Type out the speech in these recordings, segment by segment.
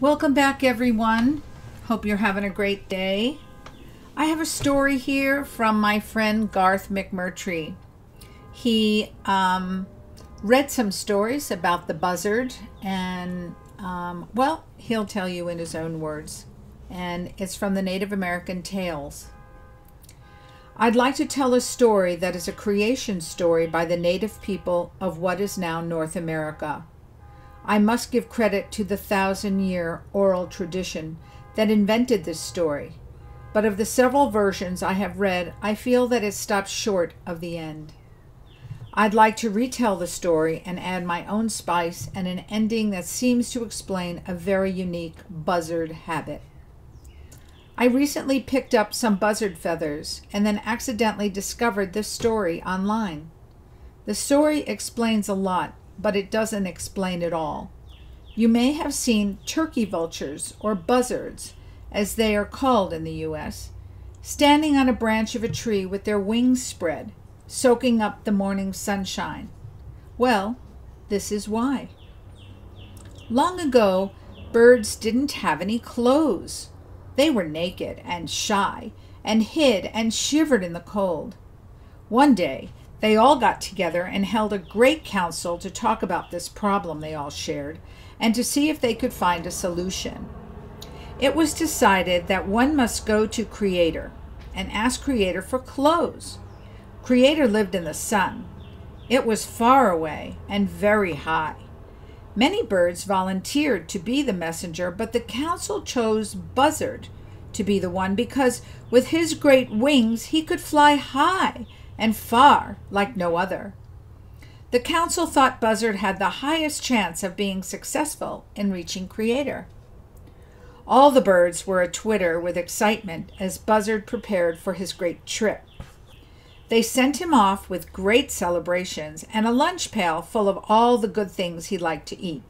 Welcome back, everyone. Hope you're having a great day. I have a story here from my friend Garth McMurtry. He um, read some stories about the buzzard, and um, well, he'll tell you in his own words. And it's from the Native American Tales. I'd like to tell a story that is a creation story by the native people of what is now North America. I must give credit to the thousand year oral tradition that invented this story, but of the several versions I have read, I feel that it stops short of the end. I'd like to retell the story and add my own spice and an ending that seems to explain a very unique buzzard habit. I recently picked up some buzzard feathers and then accidentally discovered this story online. The story explains a lot, but it doesn't explain it all. You may have seen turkey vultures or buzzards, as they are called in the U.S., standing on a branch of a tree with their wings spread, soaking up the morning sunshine. Well, this is why. Long ago, birds didn't have any clothes. They were naked and shy and hid and shivered in the cold. One day, they all got together and held a great council to talk about this problem they all shared and to see if they could find a solution. It was decided that one must go to Creator and ask Creator for clothes. Creator lived in the sun. It was far away and very high. Many birds volunteered to be the messenger, but the council chose Buzzard to be the one because with his great wings he could fly high and far like no other. The council thought Buzzard had the highest chance of being successful in reaching Creator. All the birds were a twitter with excitement as Buzzard prepared for his great trip. They sent him off with great celebrations and a lunch pail full of all the good things he liked to eat.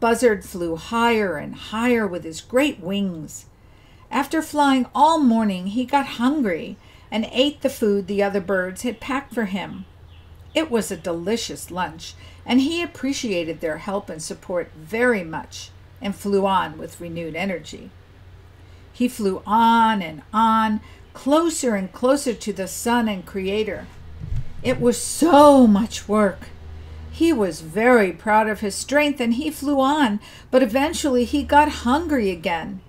Buzzard flew higher and higher with his great wings. After flying all morning, he got hungry and ate the food the other birds had packed for him. It was a delicious lunch, and he appreciated their help and support very much and flew on with renewed energy. He flew on and on, closer and closer to the sun and Creator. It was so much work. He was very proud of his strength and he flew on, but eventually he got hungry again.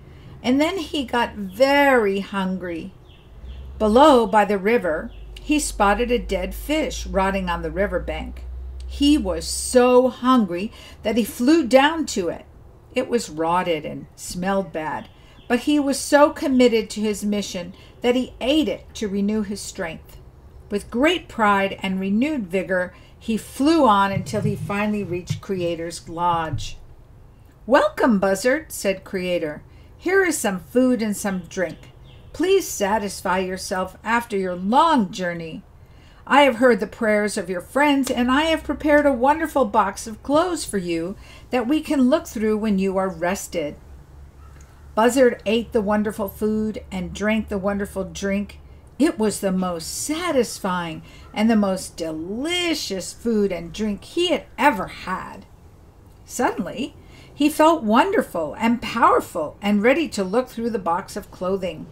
And then he got very hungry. Below, by the river, he spotted a dead fish rotting on the river bank. He was so hungry that he flew down to it. It was rotted and smelled bad, but he was so committed to his mission that he ate it to renew his strength. With great pride and renewed vigor, he flew on until he finally reached Creator's lodge. Welcome, Buzzard, said Creator. Here is some food and some drink. Please satisfy yourself after your long journey. I have heard the prayers of your friends, and I have prepared a wonderful box of clothes for you that we can look through when you are rested. Buzzard ate the wonderful food and drank the wonderful drink. It was the most satisfying and the most delicious food and drink he had ever had. Suddenly, he felt wonderful and powerful and ready to look through the box of clothing.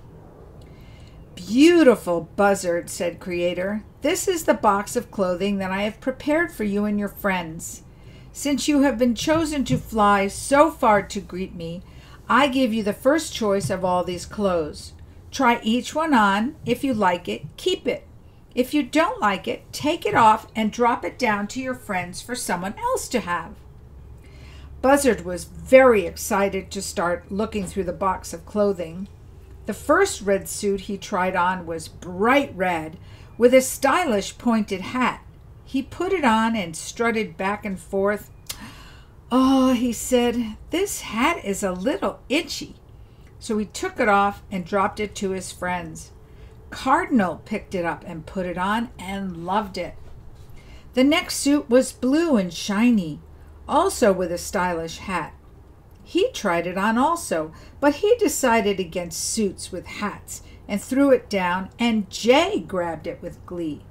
Beautiful buzzard, said Creator. This is the box of clothing that I have prepared for you and your friends. Since you have been chosen to fly so far to greet me, I give you the first choice of all these clothes. Try each one on. If you like it, keep it. If you don't like it, take it off and drop it down to your friends for someone else to have. Buzzard was very excited to start looking through the box of clothing. The first red suit he tried on was bright red, with a stylish pointed hat. He put it on and strutted back and forth. Oh, he said, this hat is a little itchy. So he took it off and dropped it to his friends. Cardinal picked it up and put it on and loved it. The next suit was blue and shiny, also with a stylish hat. He tried it on also, but he decided against suits with hats and threw it down, and Jay grabbed it with glee.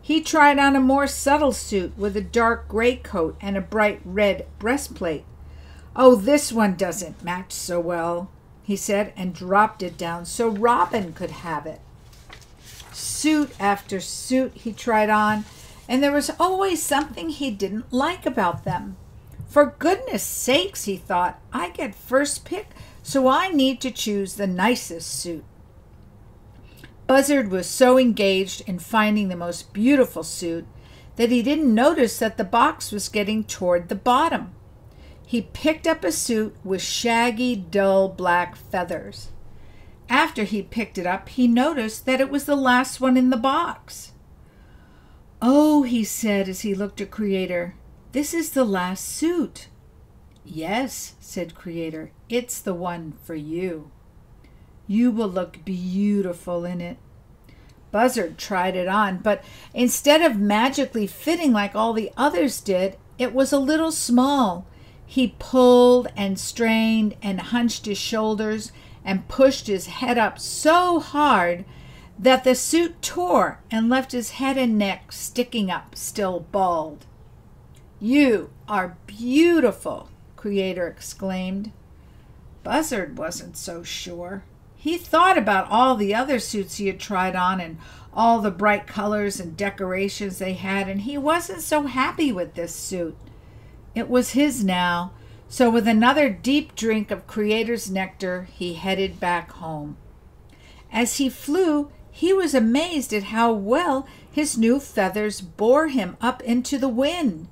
He tried on a more subtle suit with a dark gray coat and a bright red breastplate. Oh, this one doesn't match so well, he said, and dropped it down so Robin could have it. Suit after suit he tried on, and there was always something he didn't like about them. For goodness sakes, he thought, I get first pick, so I need to choose the nicest suit. Buzzard was so engaged in finding the most beautiful suit that he didn't notice that the box was getting toward the bottom. He picked up a suit with shaggy, dull black feathers. After he picked it up, he noticed that it was the last one in the box. Oh, he said as he looked at Creator, this is the last suit. Yes, said Creator, it's the one for you. You will look beautiful in it. Buzzard tried it on, but instead of magically fitting like all the others did, it was a little small. He pulled and strained and hunched his shoulders and pushed his head up so hard that the suit tore and left his head and neck sticking up, still bald. You are beautiful, Creator exclaimed. Buzzard wasn't so sure. He thought about all the other suits he had tried on and all the bright colors and decorations they had, and he wasn't so happy with this suit. It was his now, so with another deep drink of Creator's nectar, he headed back home. As he flew, he was amazed at how well his new feathers bore him up into the wind.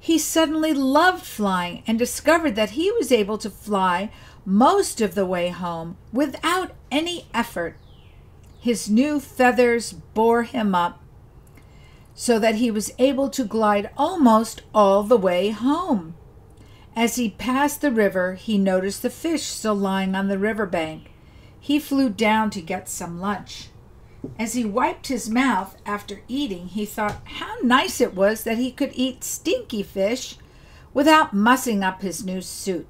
He suddenly loved flying and discovered that he was able to fly most of the way home without any effort. His new feathers bore him up so that he was able to glide almost all the way home. As he passed the river, he noticed the fish still lying on the river bank. He flew down to get some lunch. As he wiped his mouth after eating, he thought how nice it was that he could eat stinky fish without mussing up his new suit.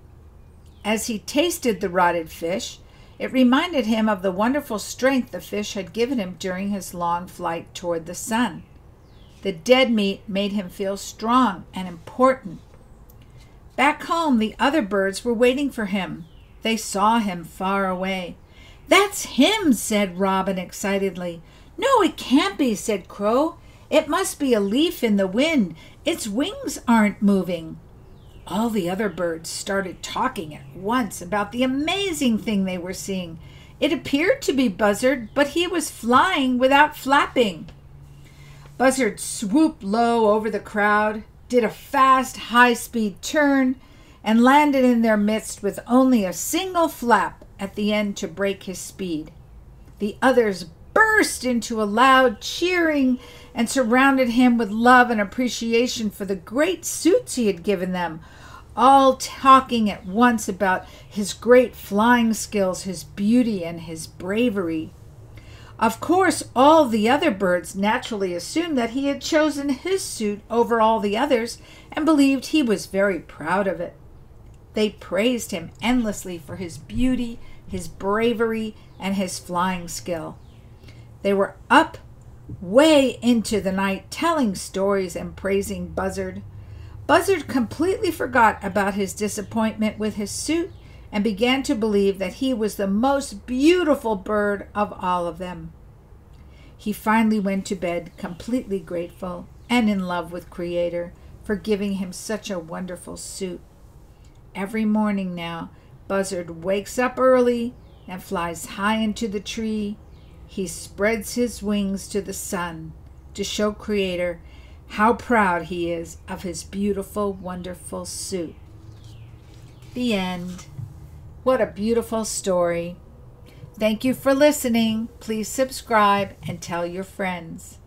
As he tasted the rotted fish, it reminded him of the wonderful strength the fish had given him during his long flight toward the sun. The dead meat made him feel strong and important. Back home, the other birds were waiting for him. They saw him far away. That's him, said Robin excitedly. No, it can't be, said Crow. It must be a leaf in the wind. Its wings aren't moving. All the other birds started talking at once about the amazing thing they were seeing. It appeared to be Buzzard, but he was flying without flapping. Buzzard swooped low over the crowd, did a fast, high speed turn, and landed in their midst with only a single flap at the end to break his speed. The others burst into a loud cheering and surrounded him with love and appreciation for the great suits he had given them, all talking at once about his great flying skills, his beauty, and his bravery. Of course, all the other birds naturally assumed that he had chosen his suit over all the others and believed he was very proud of it. They praised him endlessly for his beauty, his bravery, and his flying skill. They were up way into the night telling stories and praising Buzzard. Buzzard completely forgot about his disappointment with his suit and began to believe that he was the most beautiful bird of all of them. He finally went to bed completely grateful and in love with Creator for giving him such a wonderful suit. Every morning now, Buzzard wakes up early and flies high into the tree. He spreads his wings to the sun to show Creator how proud he is of his beautiful, wonderful suit. The end. What a beautiful story. Thank you for listening. Please subscribe and tell your friends.